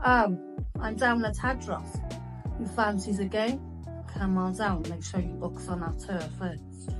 Um, I'm down at Hadroth. You fancies a game? Come on down, make sure you book on our turf first.